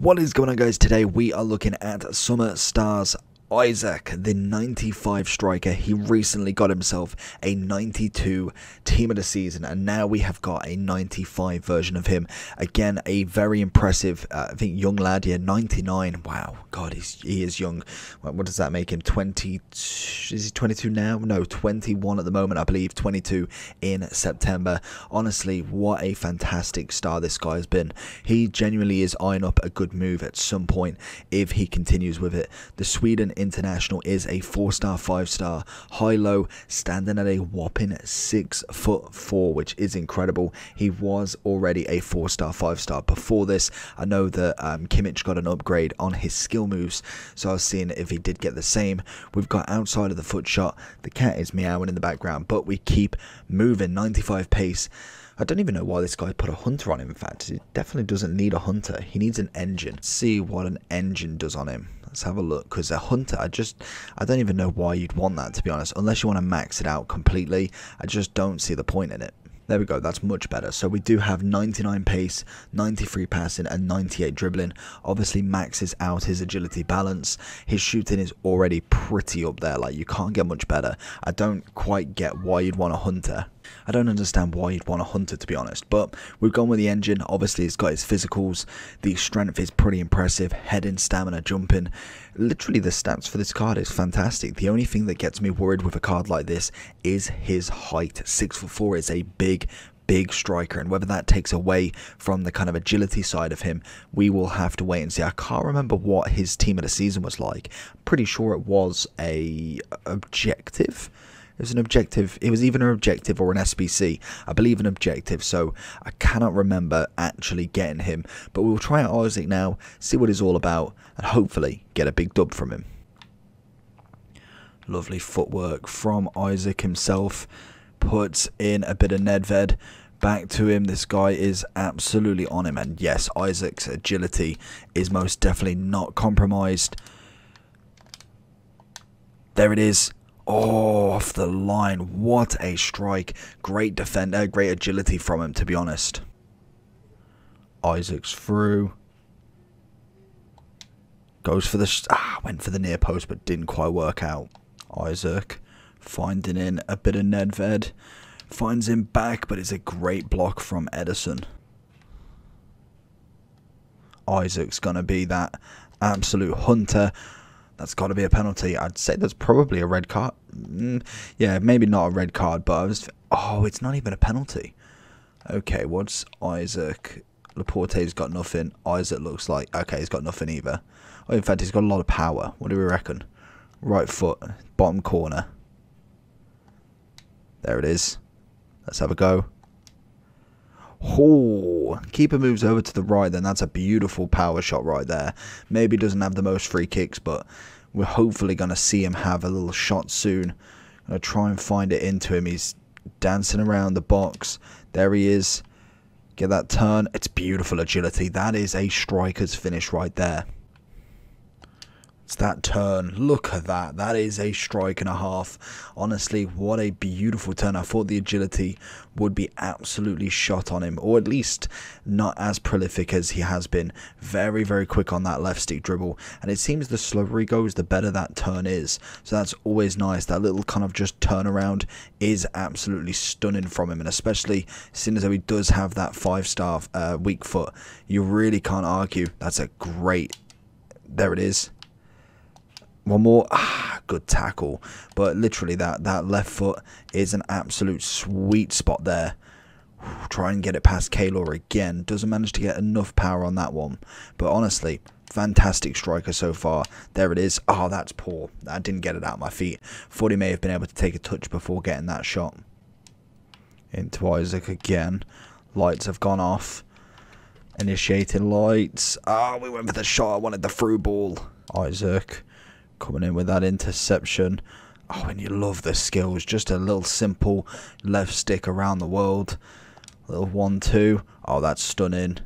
What is going on guys? Today we are looking at Summer Stars Isak, the 95 striker, he recently got himself a 92 team of the season, and now we have got a 95 version of him. Again, a very impressive, uh, I think, young lad here, 99. Wow, God, he's, he is young. What, does that make him? 20? Is he 22 now? No, 21 at the moment, I believe. 22 in September. Honestly, what a fantastic star this guy has been. He genuinely is eyeing up a good move at some point if he continues with it. The Sweden International is a four star, five star, high low, standing at a whopping six foot four, which is incredible. He was already a four star, five star before this. I know that um, Kimmich got an upgrade on his skill moves, so I was seeing if he did get the same. We've got outside of the foot shot, the cat is meowing in the background, but we keep moving 95 pace. I don't even know why this guy put a hunter on him. In fact, he definitely doesn't need a hunter. He needs an engine. See what an engine does on him. Let's have a look. Because a hunter, I just, I don't even know why you'd want that, to be honest. Unless you want to max it out completely. I just don't see the point in it. There we go, that's much better. So we do have 99 pace, 93 passing, and 98 dribbling. Obviously maxes out his agility balance. His shooting is already pretty up there, like you can't get much better. I don't quite get why you'd want a hunter. I don't understand why you'd want a hunter to be honest, but we've gone with the engine. Obviously, it's got its physicals. The strength is pretty impressive. Heading, stamina, jumping. Literally, the stats for this card is fantastic. The only thing that gets me worried with a card like this is his height. Six foot four is a big, big striker and whether that takes away from the kind of agility side of him we will have to wait and see i can't remember what his team of the season was like i'm pretty sure it was a objective it was an objective. It was either an objective or an SBC. I believe an objective, so I cannot remember actually getting him. But we'll try out Isak now, see what he's all about, and hopefully get a big dub from him. Lovely footwork from Isak himself. Puts in a bit of Nedved back to him. This guy is absolutely on him. And yes, Isak's agility is most definitely not compromised. There it is. Off the line. What a strike. Great defender, great agility from him, to be honest. Isak's through. Goes for the... Ah, went for the near post, but didn't quite work out. Isak finding in a bit of Nedved. Finds him back, but it's a great block from Edison. Isak's going to be that absolute hunter that's got to be a penalty. I'd say that's probably a red card. Mm, yeah, maybe not a red card, but I was. Oh, it's not even a penalty. Okay, what's Isak? Laporte's got nothing. Isak looks like okay, he's got nothing either. Oh, in fact, he's got a lot of power. What do we reckon? Right foot, bottom corner. There it is. Let's have a go. Oh, keeper moves over to the right, then that's a beautiful power shot right there. Maybe doesn't have the most free kicks, but we're hopefully going to see him have a little shot soon. Going to try and find it into him. He's dancing around the box. There he is. Get that turn. It's beautiful agility. That is a striker's finish right there. It's that turn. Look at that. That is a strike and a half. Honestly, what a beautiful turn. I thought the agility would be absolutely shot on him, or at least not as prolific as he has been. Very, very quick on that left stick dribble. And it seems the slower he goes, the better that turn is. So that's always nice. That little kind of just turnaround is absolutely stunning from him. And especially seeing as he does have that five star uh, weak foot, you really can't argue. That's a great. There it is one more. Ah, good tackle. But literally, that, that left foot is an absolute sweet spot there. Try and get it past Keylor again. Doesn't manage to get enough power on that one. But honestly, fantastic striker so far. There it is. Oh, that's poor. I didn't get it out of my feet. Thought he may have been able to take a touch before getting that shot. Into Isak again. Lights have gone off. Initiating lights. Ah, oh, we went for the shot. I wanted the through ball. Isak coming in with that interception. Oh, and you love the skills. Just a little simple left stick around the world. Little one, two. Oh, that's stunning.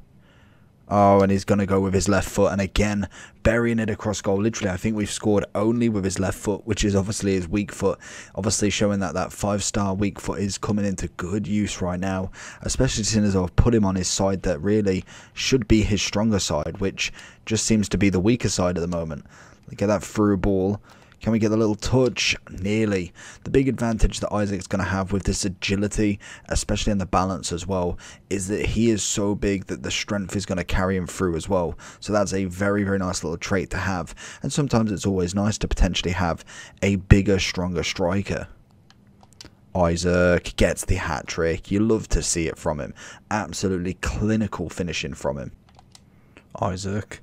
Oh, and he's going to go with his left foot. And again, burying it across goal. Literally, I think we've scored only with his left foot, which is obviously his weak foot. Obviously, showing that that five star weak foot is coming into good use right now. Especially since as I've put him on his side that really should be his stronger side, which just seems to be the weaker side at the moment. At that through ball. Can we get the little touch? Nearly. The big advantage that Isak's going to have with this agility, especially in the balance as well, is that he is so big that the strength is going to carry him through as well. So that's a very, very nice little trait to have. And sometimes it's always nice to potentially have a bigger, stronger striker. Isak gets the hat trick. You love to see it from him. Absolutely clinical finishing from him. Isak.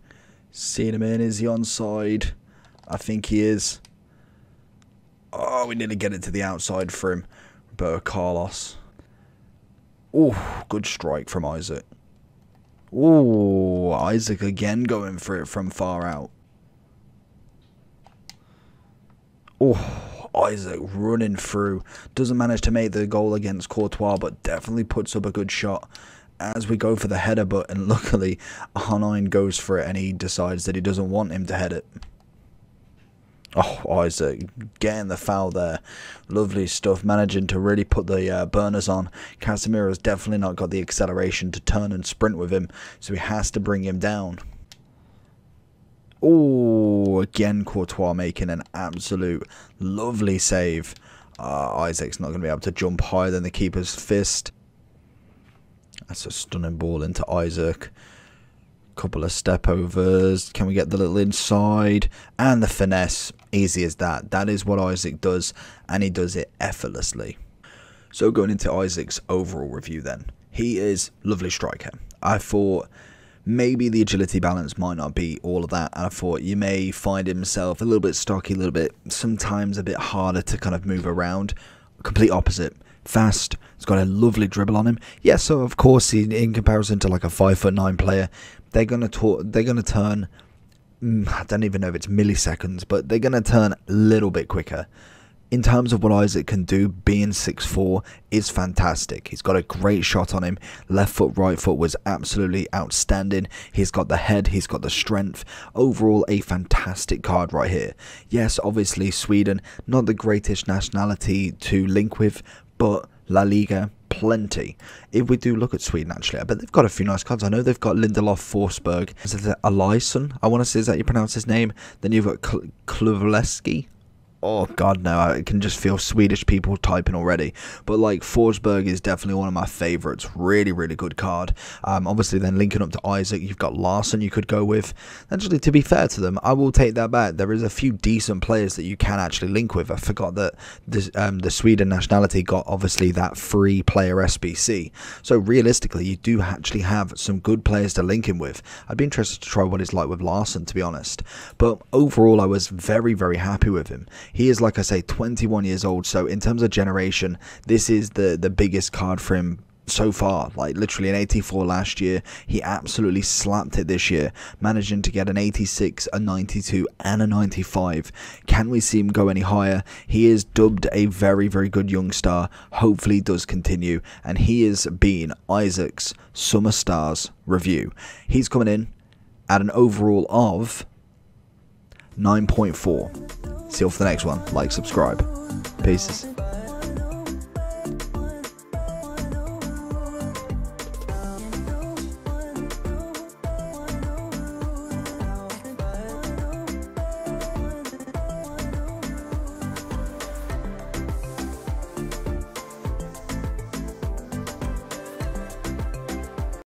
Seeing him in. Is he onside? I think he is. Oh, we need to get it to the outside for him. Roberto Carlos. Oh, good strike from Isak. Oh, Isak again going for it from far out. Oh, Isak running through. Doesn't manage to make the goal against Courtois, but definitely puts up a good shot as we go for the header. But and luckily, R9 goes for it and he decides that he doesn't want him to head it. Oh, Isak, getting the foul there. Lovely stuff. Managing to really put the uh, burners on. Casemiro's definitely not got the acceleration to turn and sprint with him, so he has to bring him down. Oh, again, Courtois making an absolute lovely save. Uh, Isak's not going to be able to jump higher than the keeper's fist. That's a stunning ball into Isak couple of step overs. Can we get the little inside and the finesse? Easy as that. That is what Isak does, and he does it effortlessly. So going into Isak's overall review, then he is lovely striker. I thought maybe the agility balance might not be all of that. And I thought you may find himself a little bit stocky, a little bit sometimes a bit harder to kind of move around. Complete opposite. Fast. He's got a lovely dribble on him. Yeah, so of course, in, in comparison to like a five foot nine player, they're gonna they're gonna turn. Mm, I don't even know if it's milliseconds, but they're gonna turn a little bit quicker. In terms of what Isak can do, being 6'4 is fantastic. He's got a great shot on him. Left foot, right foot was absolutely outstanding. He's got the head, he's got the strength. Overall, a fantastic card right here. Yes, obviously, Sweden, not the greatest nationality to link with, but La Liga, plenty. If we do look at Sweden, actually, I bet they've got a few nice cards. I know they've got Lindelof Forsberg. Alisson? I want to say, is that you pronounce his name? Then you've got Kulusevski oh god no i can just feel swedish people typing already. But like forsberg is definitely one of my favorites. Really really good card. Um, obviously then linking up to Isak you've got Larsson you could go with. Actually to be fair to them i will take that back. There is a few decent players that you can actually link with. I forgot that this, um, the sweden nationality got obviously that free player sbc so realistically you do actually have some good players to link him with. I'd be interested to try what it's like with Larsson to be honest. But overall i was very very happy with him he is, like I say, 21 years old. So in terms of generation, this is the the biggest card for him so far. Like literally an 84 last year, he absolutely slapped it this year, managing to get an 86, a 92, and a 95. Can we see him go any higher? He is dubbed a very, very good young star. Hopefully, does continue, and he is being Isak's Summer Stars review. He's coming in at an overall of 9.4. See you for the next one. Like, subscribe. Peace.